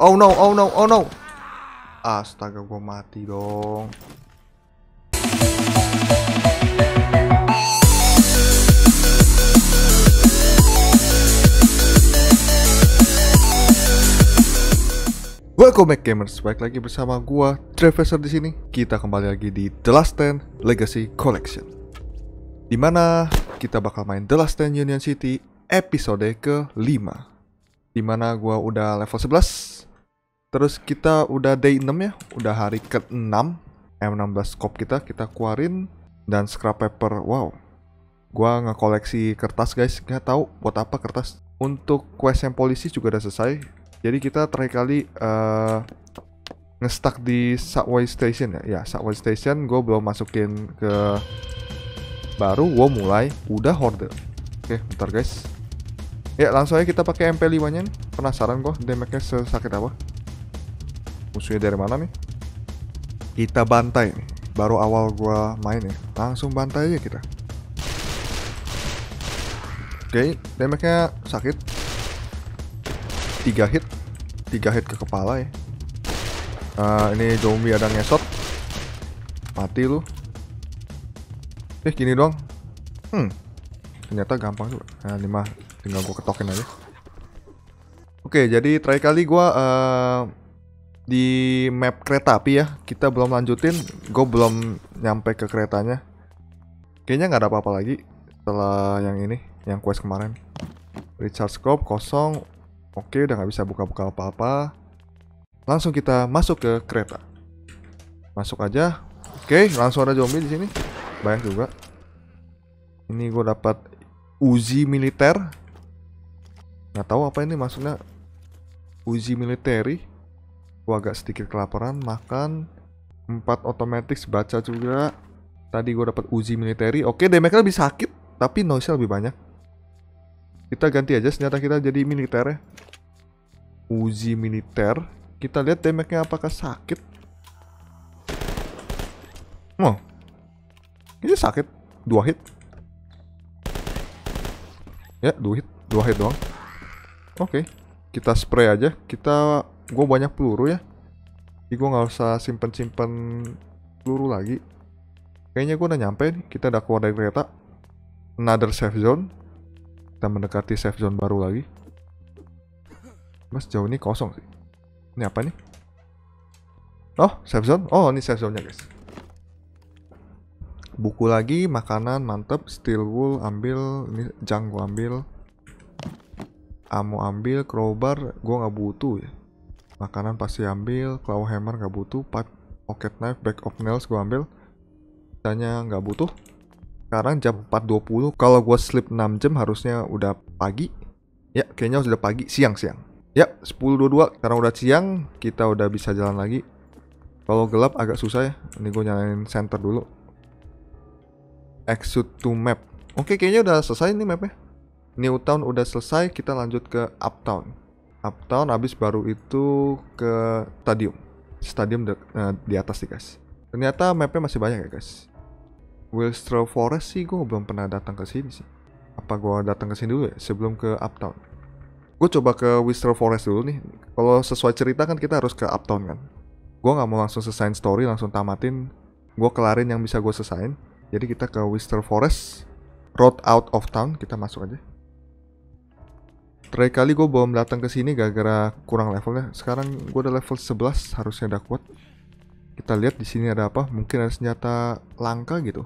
Oh no, oh no, oh no. Astaga, gua mati dong. Welcome back gamers, baik lagi bersama gua Traveser di sini. Kita kembali lagi di The Last Stand Legacy Collection. Di mana kita bakal main The Last Stand Union City episode ke-5 Di mana gua udah level 11 Terus kita udah day 6 ya Udah hari ke-6 M16 scope kita kita keluarin Dan scrap paper Wow. Gua ngekoleksi kertas guys. Gak tahu buat apa kertas. Untuk quest yang polisi juga udah selesai. Jadi kita terakhir kali uh, Ngestak di subway station ya. Ya subway station gue belum masukin ke Baru gue mulai Udah horde Oke bentar guys. Ya langsung aja kita pakai MP5 nya nih. Penasaran kok damage-nya sesakit apa Musuhnya dari mana nih? Kita bantai nih. Baru awal gua main ya. Langsung bantai aja kita. Oke damage-nya sakit. 3 hit. 3 hit ke kepala ya. Uh, Ini zombie ada ngesot. Mati lu. Eh gini doang. Hmm. Ternyata gampang juga. Nah ini mah tinggal gue ketokin aja. Oke jadi terakhir kali gue uh, di map kereta api ya. Kita belum lanjutin gue belum nyampe ke keretanya. Kayaknya nggak ada apa-apa lagi setelah yang ini yang quest kemarin. Recharge scope kosong. Oke udah nggak bisa buka-buka apa-apa. Langsung kita masuk ke kereta. Masuk aja. Oke langsung ada zombie di sini. Banyak juga. Ini gue dapat Uzi militer. Nggak tahu apa ini maksudnya. Uji militeri gua agak sedikit kelaparan makan empat otomatis baca juga. Tadi gua dapat uji militeri oke damage lebih sakit tapi noise lebih banyak. Kita ganti aja senjata kita jadi militer ya. Uji militer kita lihat damage-nya apakah sakit. Oh ini sakit dua hit. Ya dua hit dua hit doang. Oke, kita spray aja. Kita, gue banyak peluru ya. Jadi gue nggak usah simpen-simpen peluru lagi. Kayaknya gue udah nyampe nih. Kita udah keluar dari kereta. Another safe zone. Kita mendekati safe zone baru lagi. Mas jauh ini kosong sih. Ini apa nih? Oh, safe zone. Oh, ini safe zone-nya guys. Buku lagi, makanan, mantep. Steel wool, ambil. Ini jang gue ambil ammo ambil crowbar gue nggak butuh ya makanan pasti ambil claw hammer nggak butuh pipe pocket knife back of nails gue ambil. Tanya nggak butuh. Sekarang jam 4.20 kalau gue sleep 6 jam harusnya udah pagi. Ya kayaknya sudah pagi siang-siang ya 10.22 karena udah siang kita udah bisa jalan lagi. Kalau gelap agak susah ya ini gue nyalain center dulu. Exit to map. Oke kayaknya udah selesai nih mapnya. Newtown udah selesai, kita lanjut ke Uptown. Uptown habis baru itu ke stadium. Stadium de uh, di atas nih guys. Ternyata mapnya masih banyak ya guys. Wilstrow Forest sih gue belum pernah datang ke sini sih. Apa gue datang ke sini dulu ya sebelum ke Uptown? Gue coba ke Wilstrow Forest dulu nih. Kalau sesuai cerita kan kita harus ke Uptown kan. Gue nggak mau langsung selesai story langsung tamatin. Gue kelarin yang bisa gue selesaiin. Jadi kita ke Wilstrow Forest. Road out of town kita masuk aja. Terakhir kali gue belum datang ke sini gara-gara kurang levelnya. Sekarang gue udah level 11, harusnya udah kuat. Kita lihat di sini ada apa? Mungkin ada senjata langka gitu.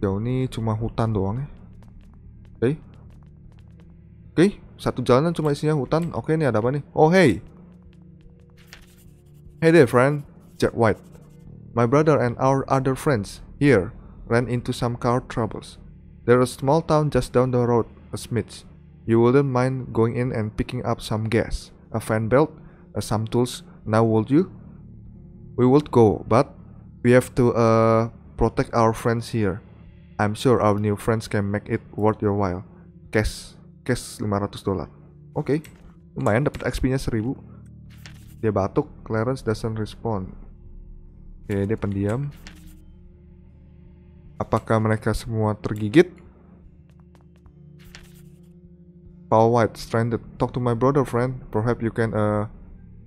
Jauh ini cuma hutan doang ya. Oke. Okay. Oke, okay. satu jalanan cuma isinya hutan. Oke, okay, ini ada apa nih? Oh, hey. Hey there, friend. Jack White. My brother and our other friends here ran into some car troubles. There's a small town just down the road, a Smith's. You wouldn't mind going in and picking up some gas, a fan belt, uh, some tools, now would you? We would go, but we have to uh, protect our friends here. I'm sure our new friends can make it worth your while. Cash, cash 500 dolar. Oke, okay. lumayan dapat XP-nya 1000. Dia batuk, Clarence doesn't respond. Oke, okay, dia pendiam. Apakah mereka semua tergigit? Paul White, stranded. Talk to my brother, friend. Perhaps you can uh,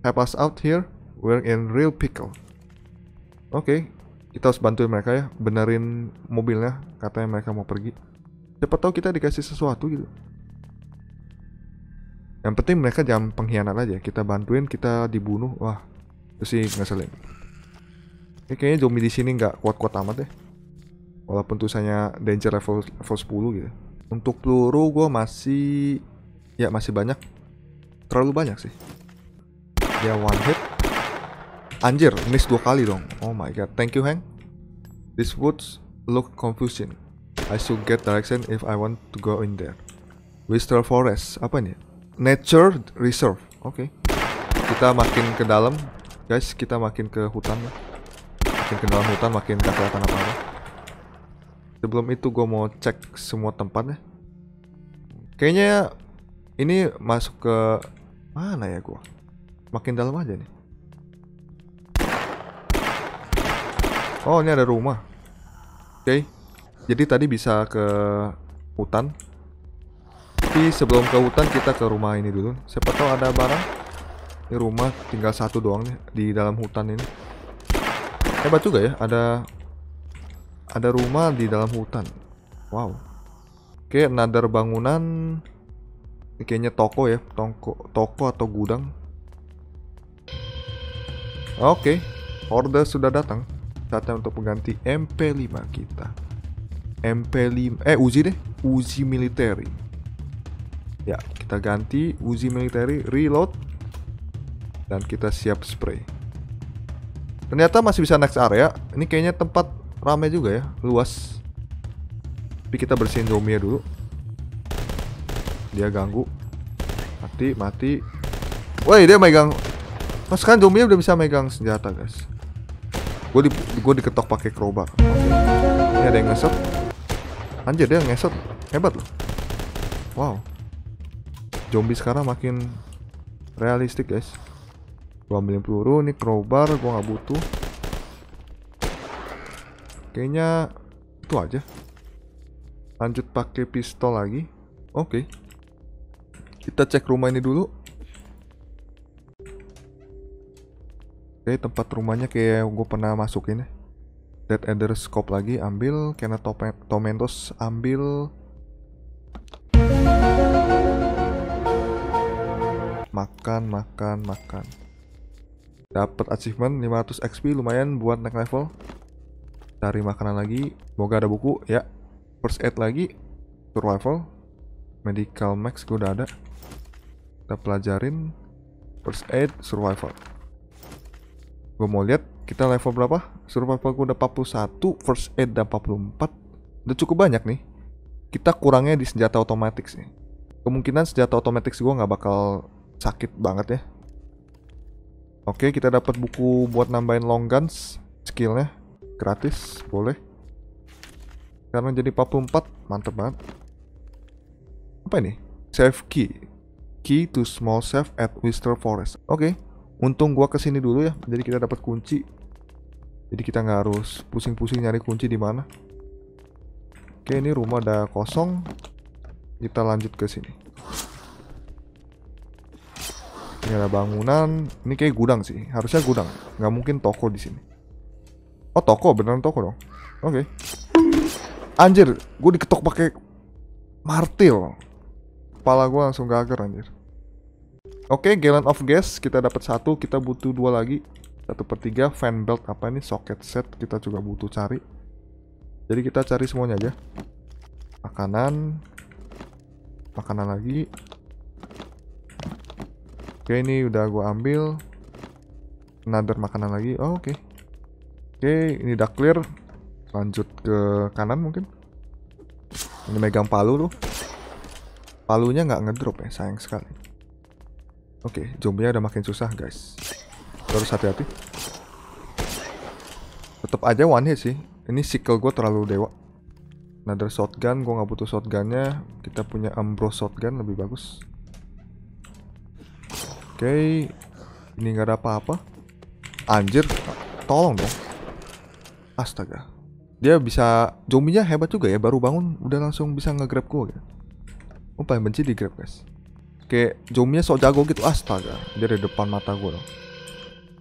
help us out here. We're in real pickle. Oke, kita harus bantuin mereka ya, benerin mobilnya. Katanya mereka mau pergi. Siapa tahu kita dikasih sesuatu gitu. Yang penting mereka jangan pengkhianat aja. Kita bantuin, kita dibunuh. Wah, itu sih ngeselin. Ini kayaknya zombie di sini nggak kuat-kuat amat deh. Walaupun tulisannya danger level level 10 gitu. Untuk peluru gue masih ya masih banyak. Terlalu banyak sih. Ya one hit. Anjir, miss dua kali dong. Oh my god. Thank you, Hank. This woods look confusing. I should get direction if I want to go in there. Whistle Forest. Apa ini? Nature Reserve. Oke. Okay. Kita makin ke dalam, guys. Kita makin ke hutan. Makin ke dalam hutan, makin gak kelihatan apa-apa. Sebelum itu gue mau cek semua tempatnya. Kayaknya ini masuk ke mana ya gue? Makin dalam aja nih. Oh ini ada rumah. Oke. Okay. Jadi tadi bisa ke hutan. Tapi sebelum ke hutan kita ke rumah ini dulu. Siapa tahu ada barang. Ini rumah tinggal satu doang nih di dalam hutan ini. Hebat juga ya, ada ada rumah di dalam hutan. Wow. Oke, another bangunan. Kayaknya toko ya, toko, toko atau gudang. Oke, order sudah datang. Saatnya untuk mengganti MP5 kita. MP5, eh Uzi deh, Uzi military. Ya, kita ganti Uzi military, reload, dan kita siap spray. Ternyata masih bisa next area. Ini kayaknya tempat Rame juga ya, luas. Tapi kita bersihin zombie dulu. Dia ganggu. Mati, mati. Woi, dia megang. Mas kan zombie udah bisa megang senjata, guys. Gue di gue diketok pakai crowbar. Ini ada yang ngesot. Anjir dia ngesot. Hebat loh. Wow. Zombie sekarang makin realistik, guys. Gua ambilin peluru, ini crowbar gua nggak butuh. Kayaknya itu aja. Lanjut pakai pistol lagi. Oke. Okay. Kita cek rumah ini dulu. Oke, okay, tempat rumahnya kayak gue pernah masukin ya. Dead Ender Scope lagi, ambil. Karena Tomentos, ambil. Makan, makan, makan. Dapat achievement 500 XP lumayan buat naik level cari makanan lagi. Semoga ada buku ya. First aid lagi. Survival medical max gue udah ada. Kita pelajarin first aid survival. Gue mau lihat kita level berapa. Survival gue udah 41 first aid udah 44 udah cukup banyak nih. Kita kurangnya di senjata otomatis nih. Kemungkinan senjata otomatis gue nggak bakal sakit banget ya. Oke kita dapat buku buat nambahin long guns skillnya gratis boleh. Karena jadi 44 mantep banget. Apa ini? Save key. Key to small safe at Wister Forest. Oke okay. untung gua ke sini dulu ya jadi kita dapat kunci. Jadi kita nggak harus pusing-pusing nyari kunci di mana. Oke ini rumah udah kosong. Kita lanjut ke sini. Ini ada bangunan. Ini kayak gudang sih harusnya gudang. Nggak mungkin toko di sini Oh toko, beneran toko dong. Oke. Okay. Anjir, gue diketok pakai martil. Kepala gue langsung gagar anjir. Oke, okay, gallon of gas kita dapat satu, kita butuh dua lagi. Satu per tiga, fan belt apa ini, socket set kita juga butuh cari. Jadi kita cari semuanya aja. Makanan, makanan lagi. Oke, ini udah gue ambil. Another makanan lagi. Oh, oke. Okay. Oke, ini udah clear. Lanjut ke kanan mungkin. Ini megang palu tuh. Palunya nggak ngedrop ya, sayang sekali. Oke, zombie-nya udah makin susah, guys. Terus hati-hati. Tetap aja one hit sih. Ini sickle gue terlalu dewa. Another shotgun, gue nggak butuh shotgunnya. Kita punya Ambrose shotgun lebih bagus. Oke, ini nggak ada apa-apa. Anjir, tolong dong. Astaga. Dia bisa zombinya hebat juga ya, baru bangun udah langsung bisa nge-grab gue gitu. Gue paling benci di grab guys. Kayak zombie sok jago gitu astaga. Dia di depan mata gue dong.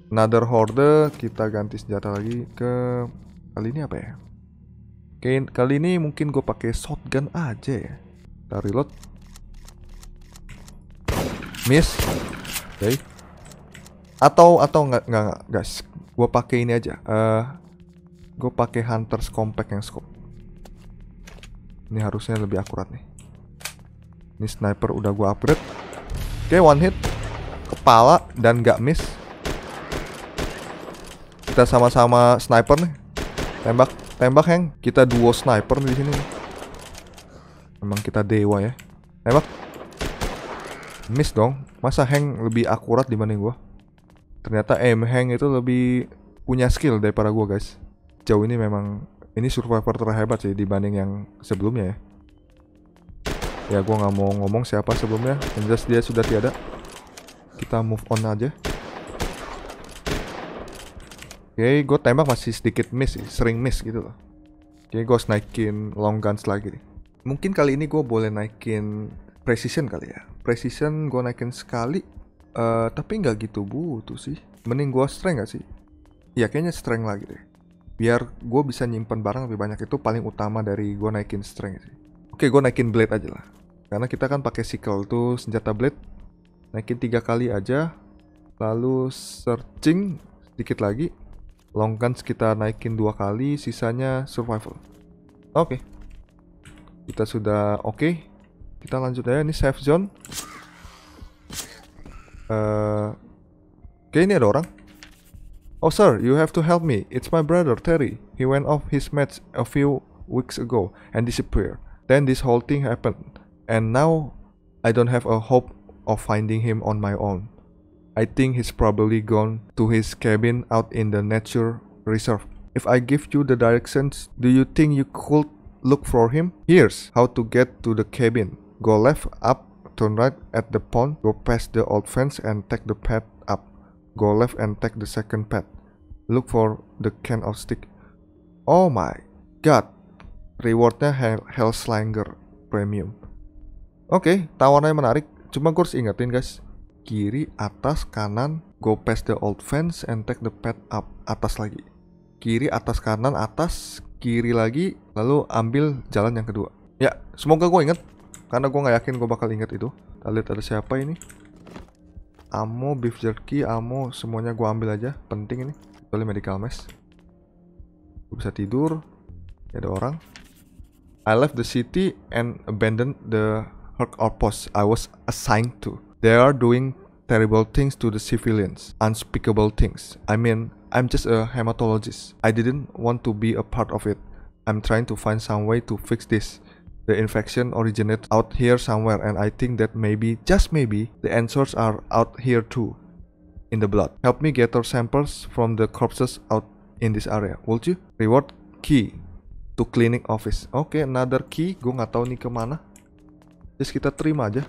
Another horde, kita ganti senjata lagi ke kali ini apa ya? Oke, kali ini mungkin gue pakai shotgun aja ya. Kita reload. Miss. Oke. Atau atau nggak nggak guys, gue pakai ini aja. Eh, gue pakai Hunter's Compact yang scope. Ini harusnya lebih akurat nih. Ini sniper udah gue upgrade. Oke, one hit. Kepala dan nggak miss. Kita sama-sama sniper nih. Tembak, tembak Heng. Kita duo sniper di sini. Emang kita dewa ya. Tembak. Miss dong. Masa Heng lebih akurat dibanding gua? Ternyata aim Heng itu lebih punya skill daripada gua, guys. Jauh ini memang ini survivor terhebat sih dibanding yang sebelumnya ya. Ya gua nggak mau ngomong siapa sebelumnya. Yang jelas dia sudah tiada. Kita move on aja. Oke, gue tembak masih sedikit miss sering miss gitu loh. Oke, gue harus naikin long guns lagi nih. Mungkin kali ini gue boleh naikin precision kali ya. Precision gue naikin sekali, uh, tapi nggak gitu butuh sih. Mending gue strength gak sih? Ya kayaknya strength lagi deh. Biar gue bisa nyimpen barang lebih banyak itu paling utama dari gue naikin strength sih. Oke, gue naikin blade aja lah. Karena kita kan pakai sickle tuh senjata blade. Naikin tiga kali aja. Lalu searching sedikit lagi long guns kita naikin dua kali sisanya survival oke okay. kita sudah oke okay. kita lanjut aja ini safe zone uh, oke okay, ini ada orang oh sir you have to help me it's my brother Terry he went off his meds a few weeks ago and disappeared then this whole thing happened and now I don't have a hope of finding him on my own I think he's probably gone to his cabin out in the nature reserve. If I give you the directions, do you think you could look for him? Here's how to get to the cabin. Go left, up, turn right at the pond, go past the old fence and take the path up. Go left and take the second path. Look for the can of stick. Oh my god. Rewardnya Hell Hellslanger Premium. Oke, okay, tawarannya menarik. Cuma gue harus ingetin guys, kiri, atas, kanan, go past the old fence and take the path up, atas lagi. Kiri, atas, kanan, atas, kiri lagi, lalu ambil jalan yang kedua. Ya, semoga gue inget, karena gue nggak yakin gue bakal inget itu. Kita lihat ada siapa ini. Amo, beef jerky, amo, semuanya gue ambil aja, penting ini. Kecuali medical mask. Gue bisa tidur, ya ada orang. I left the city and abandoned the Herc outpost I was assigned to. They are doing terrible things to the civilians, unspeakable things. I mean, I'm just a hematologist. I didn't want to be a part of it. I'm trying to find some way to fix this. The infection originated out here somewhere, and I think that maybe, just maybe, the answers are out here too, in the blood. Help me gather samples from the corpses out in this area, would you? Reward key to clinic office. Oke, okay, another key. Gue nggak tahu nih ke mana. Just kita terima aja.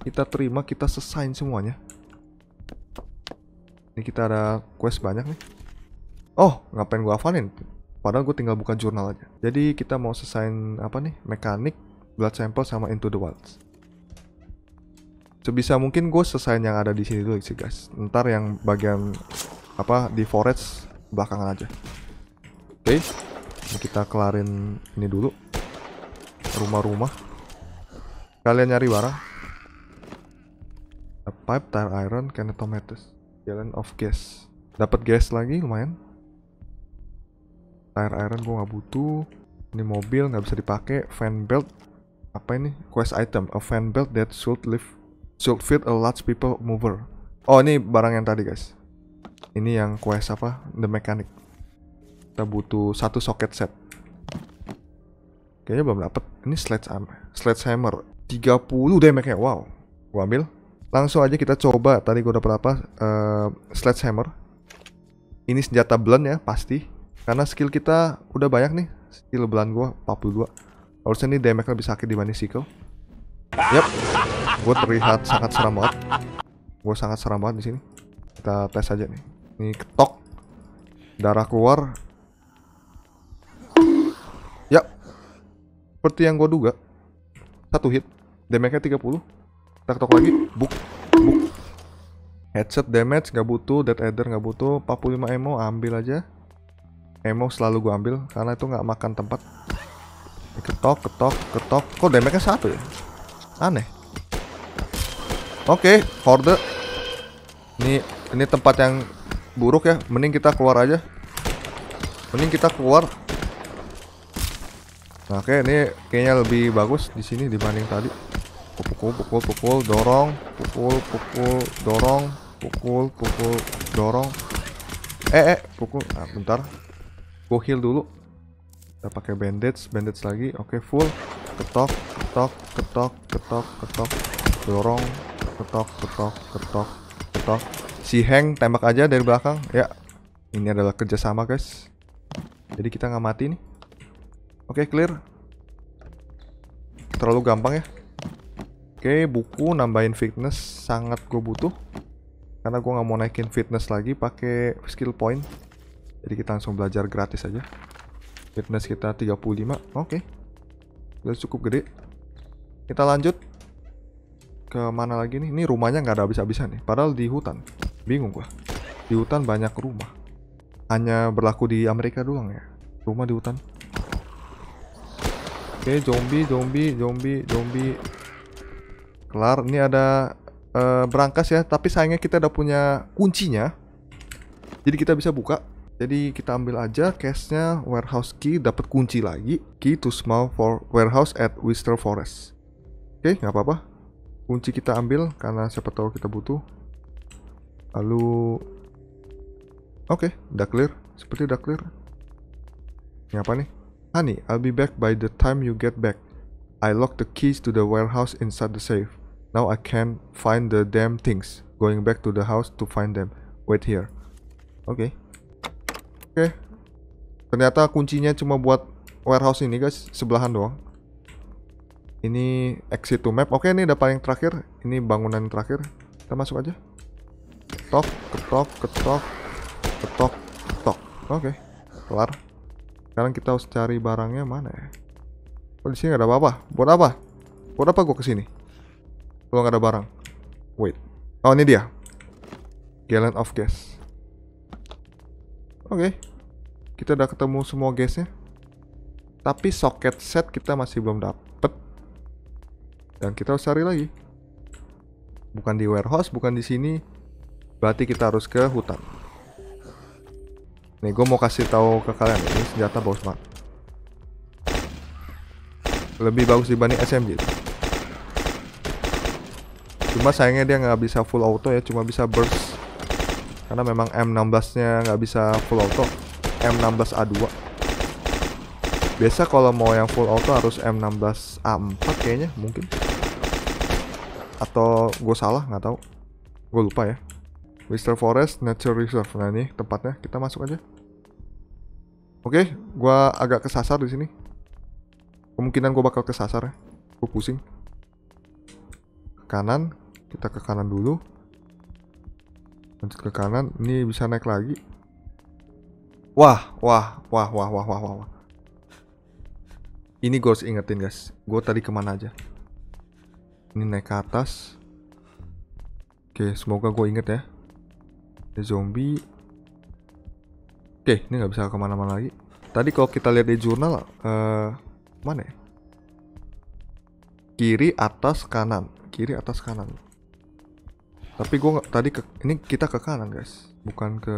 Kita terima, kita selesai semuanya. Ini kita ada quest banyak nih. Oh, ngapain gua hafalin? Padahal gue tinggal buka jurnal aja. Jadi kita mau selesaiin apa nih? Mekanik, blood sample sama into the wilds. Sebisa mungkin gue selesaiin yang ada di sini dulu sih guys. Ntar yang bagian apa di forest belakangan aja. Oke, okay. kita kelarin ini dulu. Rumah-rumah. Kalian nyari barang. A pipe, tire iron, can tomatoes. Jalan of gas. Dapat gas lagi lumayan. Tire iron gua nggak butuh. Ini mobil nggak bisa dipakai. Fan belt. Apa ini? Quest item. A fan belt that should live should fit a large people mover. Oh ini barang yang tadi guys. Ini yang quest apa? The mechanic. Kita butuh satu socket set. Kayaknya belum dapat. Ini sledgehammer. Sledgehammer 30 damage-nya. Wow. Gua ambil. Langsung aja kita coba. Tadi gue dapet apa? Uh, sledgehammer. Ini senjata blunt ya, pasti. Karena skill kita udah banyak nih. Skill blunt gue 42. Harusnya ini damage lebih sakit dibanding sickle. Yap. Gue terlihat sangat seram banget. Gue sangat seram banget di sini. Kita tes aja nih. Ini ketok. Darah keluar. Ya. Seperti yang gue duga. Satu hit. Damage-nya 30. kita ketok lagi buk buk headset damage nggak butuh dead adder nggak butuh 45 ammo ambil aja ammo selalu gua ambil karena itu nggak makan tempat. Ketok ketok ketok. Kok damage nya satu ya? Aneh. Oke okay, horde ini ini tempat yang buruk ya. Mending kita keluar aja. Mending kita keluar. Nah, oke okay, ini kayaknya lebih bagus di sini dibanding tadi. Pukul pukul pukul dorong. Pukul pukul dorong. Pukul pukul dorong. Eh eh pukul. Nah, bentar gue heal dulu. Kita pakai bandage bandage lagi. Oke okay, full. Ketok ketok ketok ketok ketok. Dorong. Ketok ketok ketok ketok. Si Heng tembak aja dari belakang. Ya ini adalah kerjasama guys. Jadi kita nggak mati nih. Oke okay, clear. Terlalu gampang ya. Oke okay, buku nambahin fitness sangat gue butuh. Karena gue nggak mau naikin fitness lagi pakai skill point jadi kita langsung belajar gratis aja. Fitness kita 35 Oke. Okay. Udah cukup gede. Kita lanjut Ke mana lagi nih? Ini rumahnya nggak ada habis-habisan nih. Padahal di hutan. Bingung gua. Di hutan banyak rumah. Hanya berlaku di Amerika doang ya. Rumah di hutan. Oke okay, zombie zombie zombie zombie. Kelar. Ini ada uh, Berangkas ya. Tapi sayangnya kita udah punya kuncinya. Jadi kita bisa buka jadi kita ambil aja case-nya warehouse key dapat kunci lagi key to small for warehouse at Wister Forest. Oke, okay, nggak apa-apa. Kunci kita ambil karena siapa tahu kita butuh. Lalu Oke, okay, udah clear. Seperti udah clear. Ini apa nih? Honey, I'll be back by the time you get back. I locked the keys to the warehouse inside the safe. Now I can't find the damn things. Going back to the house to find them. Wait here. Oke. Okay. Oke. Okay. Ternyata kuncinya cuma buat warehouse ini guys, sebelahan doang. Ini exit to map. Oke, okay, ini udah paling terakhir. Ini bangunan terakhir. Kita masuk aja. Ketok, ketok, ketok, ketok, ketok. Oke, okay. kelar. Sekarang kita harus cari barangnya mana ya? Oh, di sini gak ada apa-apa. Buat apa? Buat apa gue ke sini? Kalau nggak ada barang. Wait. Oh, ini dia. Gallon of gas. Oke. Okay. Kita udah ketemu semua gasnya. Tapi socket set kita masih belum dapet. Dan kita harus cari lagi. Bukan di warehouse, bukan di sini. Berarti kita harus ke hutan. Nih, gue mau kasih tahu ke kalian ini senjata bagus banget. Lebih bagus dibanding SMG. Cuma sayangnya dia nggak bisa full auto ya, cuma bisa burst karena memang M16 nya nggak bisa full auto M16A2 biasa kalau mau yang full auto harus M16A4 kayaknya mungkin. Atau gue salah nggak tahu. Gue lupa ya. Mr. Forest Nature Reserve. Nah ini tempatnya. Kita masuk aja. Oke gue agak kesasar di sini. Kemungkinan gue bakal kesasar ya. Gue pusing. Ke kanan kita ke kanan dulu lanjut ke kanan ini bisa naik lagi. Wah wah wah wah wah wah wah, ini gue harus ingetin guys. Gue tadi ke mana aja? Ini naik ke atas. Oke semoga gue inget ya. Ada zombie. Oke ini nggak bisa ke mana-mana lagi. Tadi kalau kita lihat di jurnal uh, mana ya? Kiri atas kanan. Kiri atas kanan tapi gue tadi ke ini kita ke kanan guys, bukan ke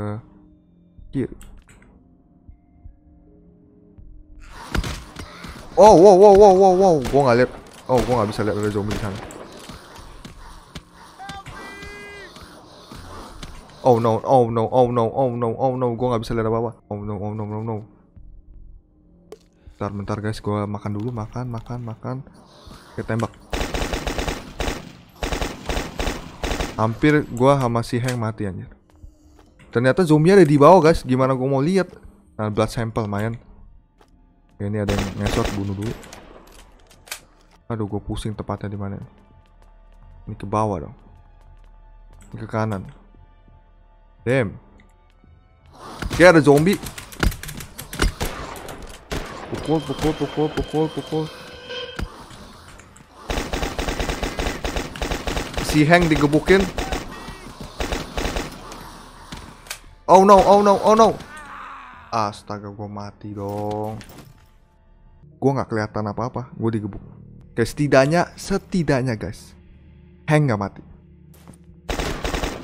kiri. Oh wow wow wow wow wow, gue nggak lihat. Oh gue nggak bisa lihat ada zombie di sana. Oh no, oh no, oh no, oh no, oh no, gue nggak bisa lihat apa apa. Oh no, oh no, no, no. Bentar, bentar guys, gue makan dulu, makan, makan, makan. Kita tembak. Hampir gua sama si Hank mati anjir. Ternyata zombie ada di bawah guys. Gimana gua mau lihat? Nah, blood sample main. Ya, ini ada yang ngesot bunuh dulu. Aduh, gue pusing tepatnya di mana. Ini ke bawah dong. Ini ke kanan. Damn. Kayak ada zombie. Pukul, pukul, pukul, pukul, pukul. Si Hank digebukin. Oh no, oh no, oh no. Astaga, gue mati dong. Gue nggak kelihatan apa-apa, gue digebuk. Guys, setidaknya, setidaknya guys, Hank nggak mati.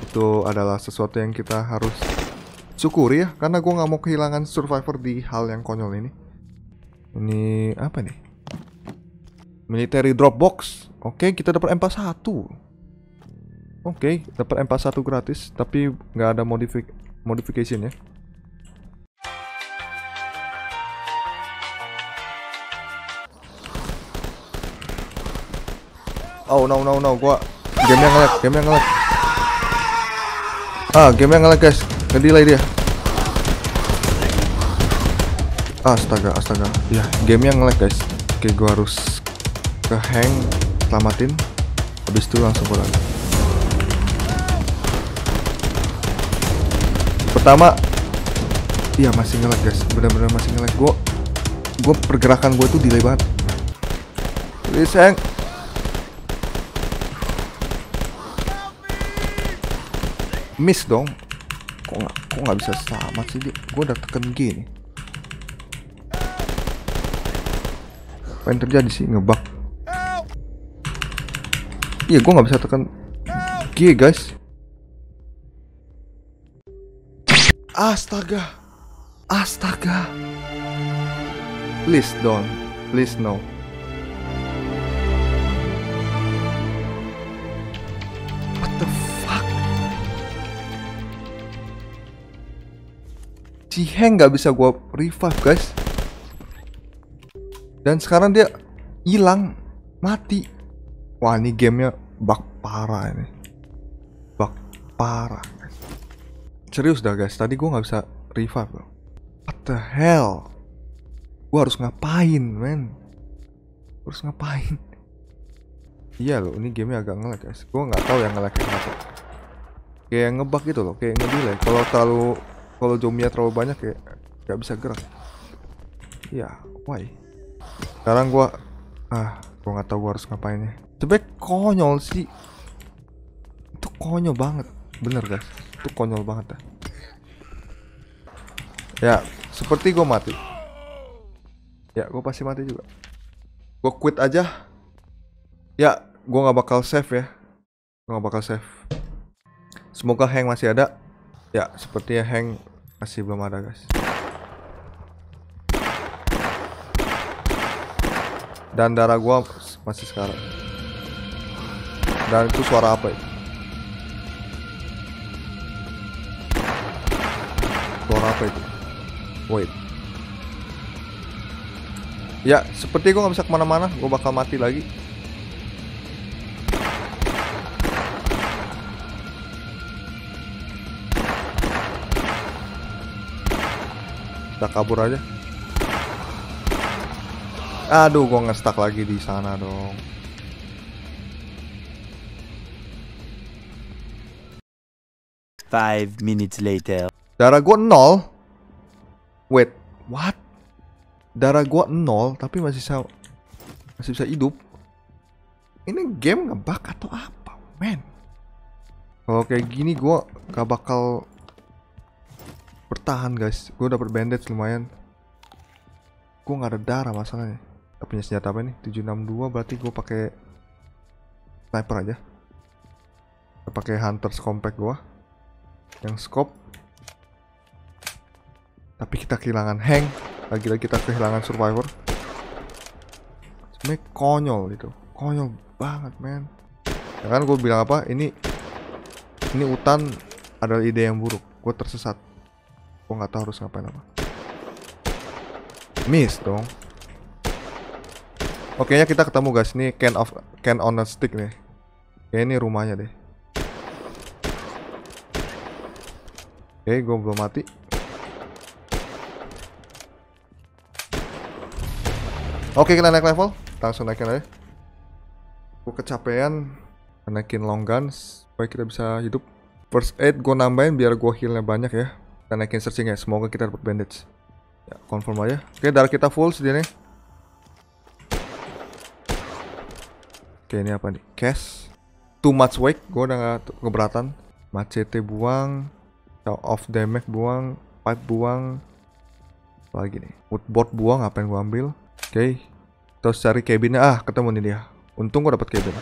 Itu adalah sesuatu yang kita harus syukuri ya, karena gue nggak mau kehilangan survivor di hal yang konyol ini. Ini apa nih? Military Dropbox. Oke, kita dapat MP1. Oke, dapat MP1 gratis, tapi nggak ada modifik modification ya. Oh no no no, gua game yang ngelag, game yang ngelag. Ah, game yang ngelag guys, ngedelay dia. Astaga, astaga. Ya, game yang ngelag guys. Oke, gua harus ke hang, selamatin. Habis itu langsung pulang. Pertama, iya masih ngelag guys, benar-benar masih ngelag. Gua, gua pergerakan gue tuh delay banget. Please hang. Miss dong. Kok nggak, kok nggak bisa selamat sih dia? Gue udah tekan G nih. Apa yang terjadi sih ngebug? Iya, gue nggak bisa tekan G guys. Astaga. Astaga. Please don't. Please no. What the fuck? Si Hank nggak bisa gua revive guys. Dan sekarang dia hilang, mati. Wah ini gamenya bug parah ini. Bug parah. Serius dah guys, tadi gua nggak bisa revive loh. What the hell? Gua harus ngapain, men? Harus ngapain? Iya loh, ini gamenya agak ngelag guys. Gua nggak tahu yang ngelag kenapa. Kayak ngebug gitu loh, kayak ngedelay. Kalau terlalu kalau zombie terlalu banyak kayak nggak bisa gerak. Iya, why? Sekarang gua ah, gua nggak tahu gua harus ngapainnya. Sebenernya konyol sih. Itu konyol banget, bener guys. Itu konyol banget dah. Ya, seperti gua mati. Ya, gue pasti mati juga. Gue quit aja. Ya, gue nggak bakal save ya. Gue nggak bakal save. Semoga Hank masih ada. Ya, sepertinya Hank masih belum ada guys. Dan darah gue masih sekarang. Dan itu suara apa itu? Suara apa itu? Wait. Ya, seperti gue nggak bisa ke mana-mana, gue bakal mati lagi. Kita kabur aja. Aduh, gue nge-stuck lagi di sana dong. Five minutes later. Darah gue nol. Wait, what? Darah gue nol, tapi masih bisa masih bisa hidup. Ini game ngebug atau apa, men? Kalau kayak gini gue gak bakal bertahan guys. Gue dapet bandage lumayan. Gue nggak ada darah masalahnya. Gak punya senjata apa nih? 762 berarti gue pakai sniper aja. Pakai hunters compact gue yang scope tapi kita kehilangan Hank. Lagi-lagi kita kehilangan survivor. Sebenarnya konyol itu. Konyol banget men ya kan gue bilang apa? Ini ini hutan adalah ide yang buruk. Gue tersesat. Gue nggak tahu harus ngapain apa. Miss dong. Oke, nya kita ketemu guys. Ini can of can on a stick nih. Kayak ini rumahnya deh. Oke, gue belum mati. Oke, kita naik level. Langsung naikin aja. Gue kecapean. Naikin long guns. Supaya kita bisa hidup. First aid gue nambahin biar gue healnya banyak ya. Kita naikin searching ya. Semoga kita dapat bandage. Ya, confirm aja. Oke, darah kita full segini. Oke, ini apa nih? Cash. too much weight gue udah gak keberatan macete buang off damage buang pipe buang apa lagi nih woodboard buang apa yang gue ambil okay. terus cari cabinnya. Ah ketemu nih dia. Untung gue dapet cabin.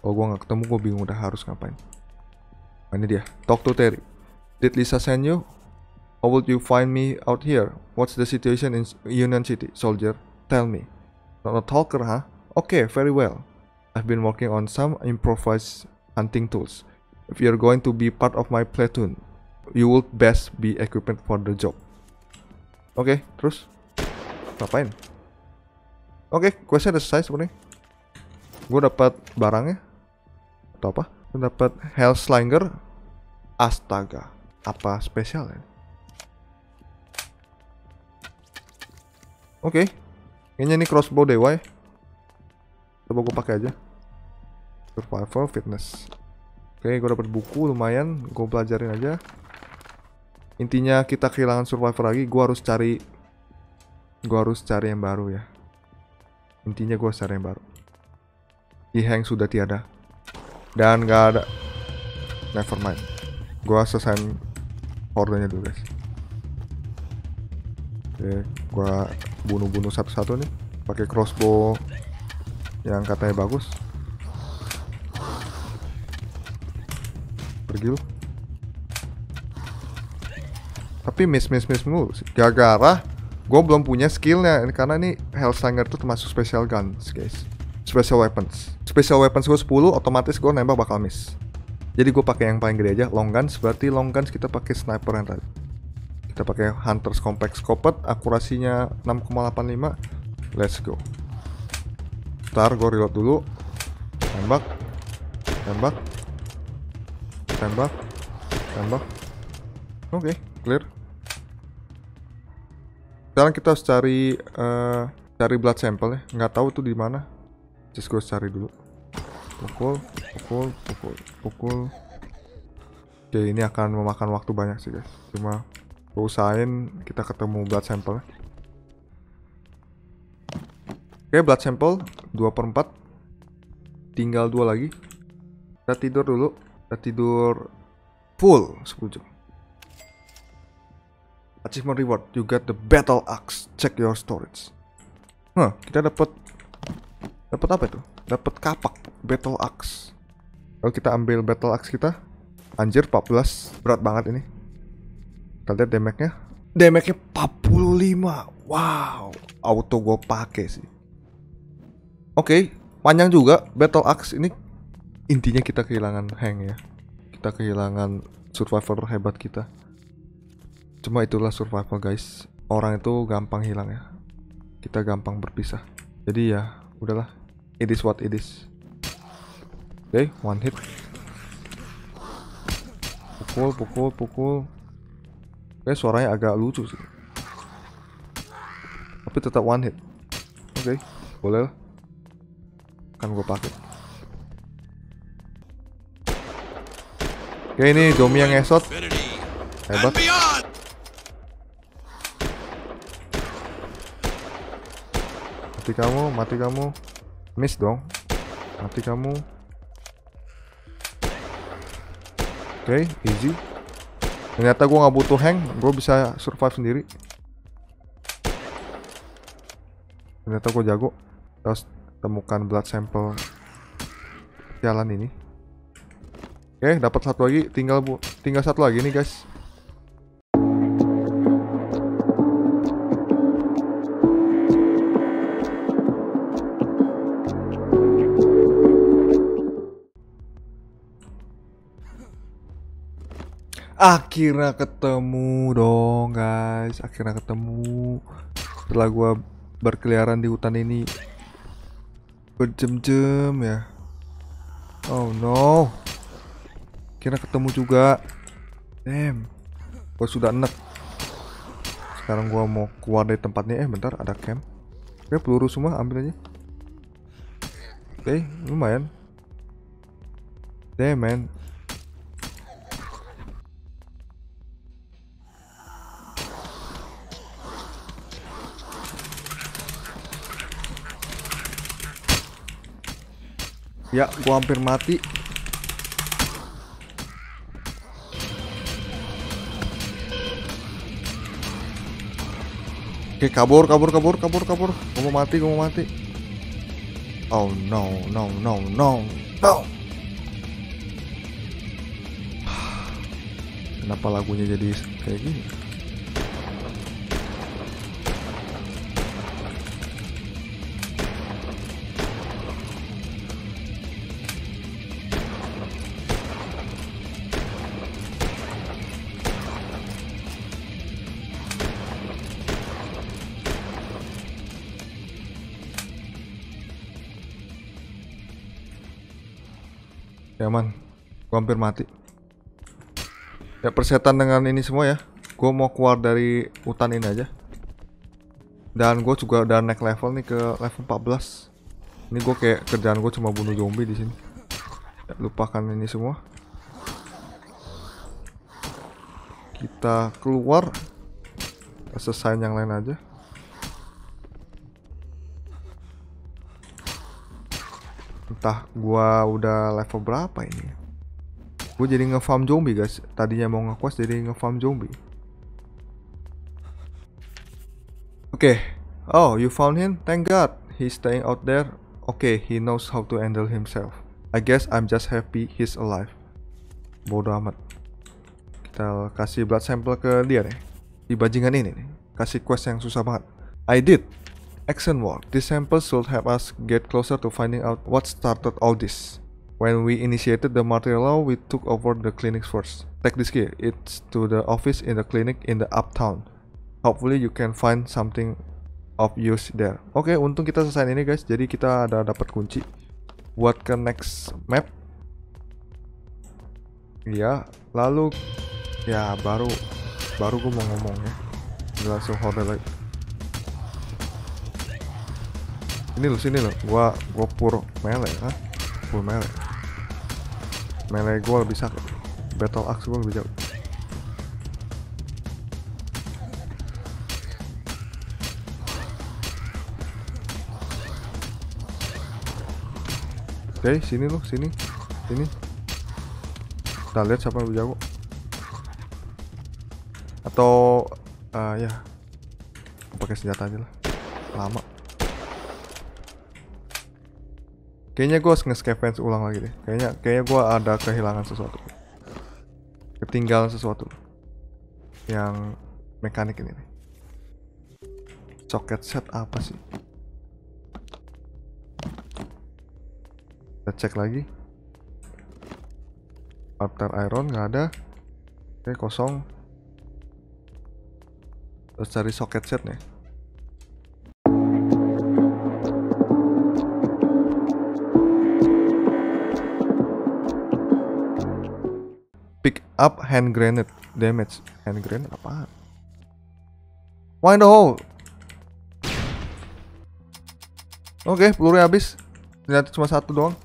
Oh gue gak ketemu gue bingung udah harus ngapain. Nah, ini dia. Talk to Terry. Did Lisa send you? How would you find me out here? What's the situation in Union City soldier? Tell me. Not a talker huh? Okay very well. I've been working on some improvised hunting tools. If you're going to be part of my platoon you would best be equipped for the job. Oke okay, terus? Ngapain oke okay, questnya udah selesai sebenarnya. Gue dapat barangnya. Atau apa? Gue dapat Hellslinger astaga apa spesial ya oke okay. kayaknya ini crossbow dewa ya coba gue pakai aja. Survival fitness. Oke, gue dapat buku lumayan, gue pelajarin aja. Intinya kita kehilangan survivor lagi, gue harus cari, gue harus cari yang baru ya. Intinya gue cari yang baru. Iheng sudah tiada, dan gak ada. Never mind. Gue selesaiin hordenya dulu guys. Oke, gue bunuh-bunuh satu-satu nih, pakai crossbow yang katanya bagus. pergi lu tapi miss miss miss mulu gara-gara gue belum punya skillnya karena ini Hellslinger itu termasuk special guns guys. Special weapons. Special weapons gue 10 otomatis gue nembak bakal miss. Jadi gue pakai yang paling gede aja long guns. Berarti long guns kita pakai sniper yang tadi. Kita pakai hunters compact scoped akurasinya 6,85 let's go. Ntar gue reload dulu. Tembak. Tembak. Tembak. Tembak. Oke okay, clear sekarang kita harus cari uh, cari blood sample ya. Nggak tahu tuh di mana. Just gue cari dulu. Pukul pukul pukul pukul. Oke ini akan memakan waktu banyak sih guys. Cuma gue usahain kita ketemu blood sample oke okay, blood sample 2 per 4 tinggal dua lagi. Kita tidur dulu. Kita tidur full 10 jam. Achievement reward, you get the battle axe. Check your storage. Huh, kita dapat dapat apa itu? Dapat kapak battle axe. Kalau kita ambil battle axe kita, anjir 14, berat banget ini. Kita lihat damage-nya. Damage-nya 45. Wow, auto gue pakai sih. Oke, okay, panjang juga battle axe ini intinya kita kehilangan Hang ya kita kehilangan survivor hebat kita cuma itulah survival guys. Orang itu gampang hilang ya. Kita gampang berpisah. Jadi ya udahlah. It is what it is. Oke okay, one hit. Pukul pukul pukul. Oke suaranya agak lucu sih. Tapi tetap one hit. Oke okay, boleh lah. Kan gue pakai. Oke ini Domi yang ngesot. Hebat Mati kamu, mati kamu. Miss dong. Mati kamu. Oke, easy. Ternyata gue gak butuh hang Gue bisa survive sendiri. Ternyata gue jago. Terus temukan blood sample Jalan ini. Oke, dapat satu lagi. Tinggal bu, tinggal satu lagi nih, guys. Akhirnya ketemu dong, guys. Akhirnya ketemu. Setelah gua berkeliaran di hutan ini berjam-jam ya. Oh no. Kira ketemu juga. Damn. Gue sudah enek. Sekarang gua mau keluar dari tempatnya. Eh bentar ada camp. Oke peluru semua ambil aja. Oke lumayan. Damn man. Ya, gua hampir mati. Oke, kabur, kabur, kabur, kabur, kabur. Gua mau mati, gua mau mati. Oh no, no, no, no, no. Kenapa lagunya jadi kayak gini? Ya man, gua hampir mati. Ya persetan dengan ini semua ya. Gue mau keluar dari hutan ini aja. Dan gue juga udah naik level nih ke level 14. Ini gue kayak kerjaan gue cuma bunuh zombie di sini. Ya, lupakan ini semua. Kita keluar. Selesai yang lain aja. Entah gua udah level berapa ini. Gue jadi nge-farm zombie guys. Tadinya mau nge-quest jadi nge-farm zombie. Oke. Okay. Oh, you found him? Thank God. He's staying out there. Okay, he knows how to handle himself. I guess I'm just happy he's alive. Bodoh amat. Kita kasih blood sample ke dia nih. Di bajingan ini nih. Kasih quest yang susah banget. I did. Action work. This sample should help us get closer to finding out what started all this. When we initiated the martial law, we took over the clinics first. Take this key. It's to the office in the clinic in the uptown. Hopefully you can find something of use there. Oke, okay, untung kita selesai ini guys. Jadi kita ada dapat kunci buat ke next map. Iya, lalu ya baru baru gue mau ngomong ya. Langsung horror lagi. Ini loh sini loh, gua gua pur melee, ah, pur melee. Melee gua lebih sakit. Battle axe gua lebih jauh. Oke, okay, sini loh, sini, sini. Kita lihat siapa yang lebih jago. Atau, uh, ya, pakai senjata aja lah. Lama. Kayaknya gue harus nge-scavenge ulang lagi deh. Kayaknya kayaknya gue ada kehilangan sesuatu. Ketinggalan sesuatu. Yang mekanik ini nih. Socket set apa sih? Kita cek lagi. Outer iron nggak ada. Oke kosong. Terus cari socket set nih. up hand grenade damage hand grenade. Apa why the hole? Oke okay, peluru habis. Ternyata cuma satu doang.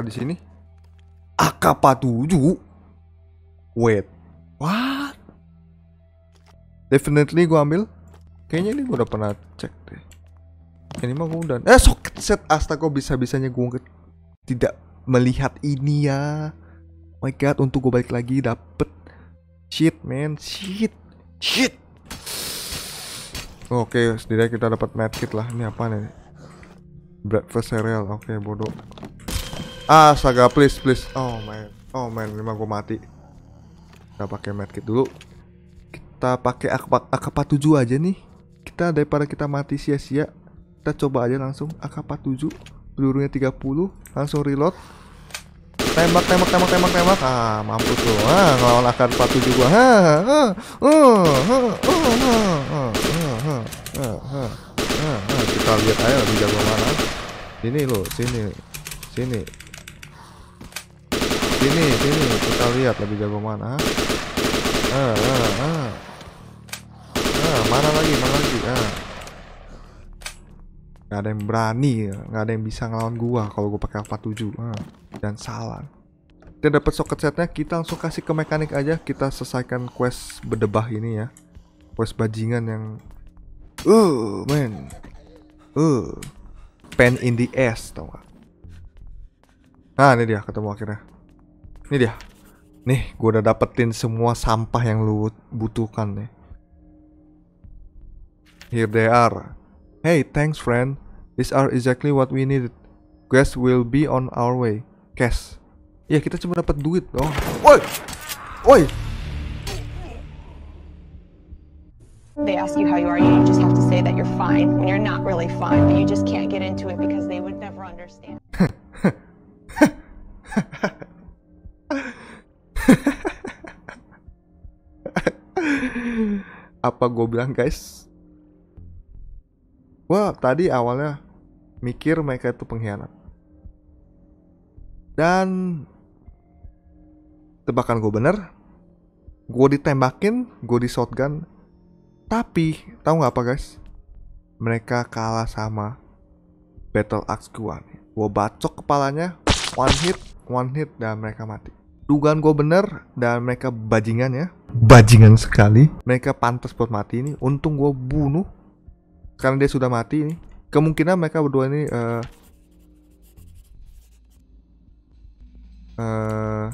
Di sini. AK-47. Wait. What? Definitely gua ambil. Kayaknya ini gua udah pernah cek deh ini mah udah eh soket set. Astaga bisa bisanya gue tidak melihat ini ya. Oh my god untuk gue balik lagi dapet. Shit man. Shit. Shit. Oke okay, setidaknya kita dapat medkit lah. Ini apa nih? Breakfast cereal. Oke okay, bodoh. Ah astaga please please. Oh man. Oh man. Ini mah gue mati. Kita pakai medkit dulu. Kita pakai AK-47 aja nih. Kita daripada kita mati sia-sia kita coba aja langsung AK-47 pelurunya 30 langsung reload tembak tembak tembak tembak tembak ah mampus lo ah ngelawan AK-47 gua ha ha kita lihat aja lebih jago mana sini lo sini sini sini sini kita lihat lebih jago mana ah ah ah ah mana lagi mana lagi ah nggak ada yang berani nggak ada yang bisa ngelawan gua kalau gua pakai AK-47 nah, dan salah. Kita dapat socket setnya kita langsung kasih ke mekanik aja. Kita selesaikan quest berdebah ini ya. Voice bajingan yang uh man uh pen in the ass tau gak nah ini dia ketemu akhirnya. Ini dia. Nih gue udah dapetin semua sampah yang lu butuhkan nih. Here they are hey thanks friend. These are exactly what we needed. Guess we'll be on our way. Cash ya kita cuma dapat duit dong. Woi! Woi! They ask you how you are, you just have to say that you're fine when you're not really fine, but you just can't get into it because they would never understand. apa gue bilang guys Wah tadi awalnya mikir mereka itu pengkhianat. Dan tebakan gue bener gue ditembakin gue di shotgun. Tapi tahu nggak apa guys? Mereka kalah sama battle axe gue gue bacok kepalanya one hit one hit dan mereka mati. Dugaan gue bener dan mereka bajingan ya. Bajingan sekali. Mereka pantas buat mati ini. Untung gue bunuh karena dia sudah mati ini kemungkinan mereka berdua ini eh uh,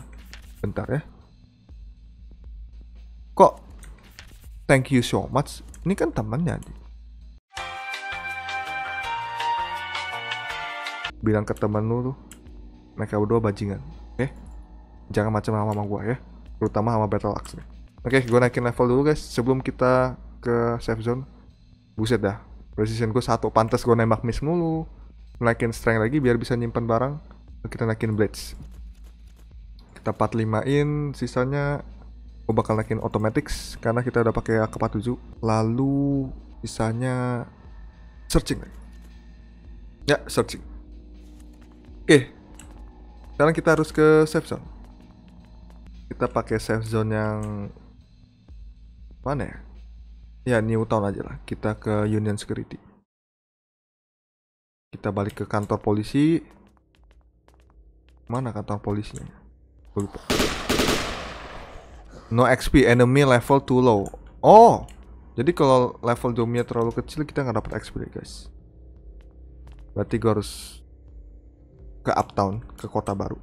bentar ya. Kok thank you so much. Ini kan temannya bilang ke temen lu tuh mereka berdua bajingan oke? Okay? jangan macam sama gua ya terutama sama battle axe oke okay, gue naikin level dulu guys sebelum kita ke safe zone. Buset dah precision gue satu pantas gue nembak miss mulu. Naikin strength lagi biar bisa nyimpan barang. Kita naikin blades. Kita 45 in sisanya gue bakal naikin automatics karena kita udah pakai AK47 lalu sisanya searching ya searching. Oke. Sekarang kita harus ke safe zone. Kita pakai safe zone yang mana ya ya New Town aja lah. Kita ke Union Security. Kita balik ke kantor polisi. Mana kantor polisinya? Lupa. No XP enemy level too low. Oh! Jadi kalau level zombie terlalu kecil kita nggak dapat XP deh guys. Berarti gue harus ke uptown ke kota baru.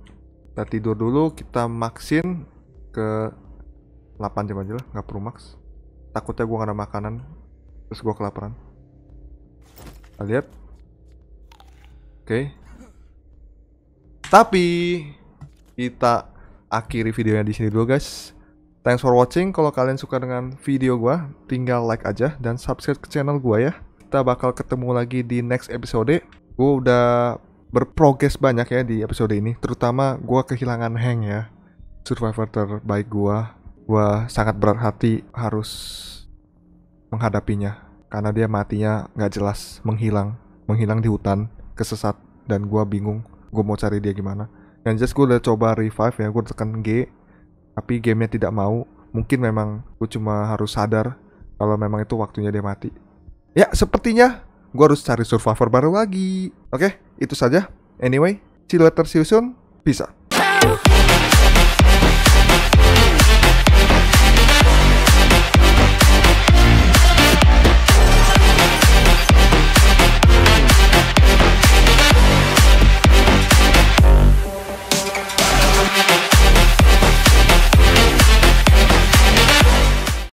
Kita tidur dulu kita maxin ke 8 jam aja lah. Nggak perlu max takutnya gue gak ada makanan terus gue kelaparan. Kita lihat. Oke. Okay. tapi kita akhiri videonya di sini dulu guys. Thanks for watching. Kalau kalian suka dengan video gue tinggal like aja dan subscribe ke channel gue ya. Kita bakal ketemu lagi di next episode. Gue udah berprogres banyak ya di episode ini terutama gue kehilangan Hank ya. Survivor terbaik gue gue sangat berat hati harus menghadapinya karena dia matinya nggak jelas menghilang menghilang di hutan kesesat dan gue bingung gue mau cari dia gimana. Dan just gue udah coba revive ya gue tekan G tapi gamenya tidak mau. Mungkin memang gue cuma harus sadar kalau memang itu waktunya dia mati. Ya sepertinya gue harus cari survivor baru lagi. Oke itu saja. Anyway see you later see you soon. Peace out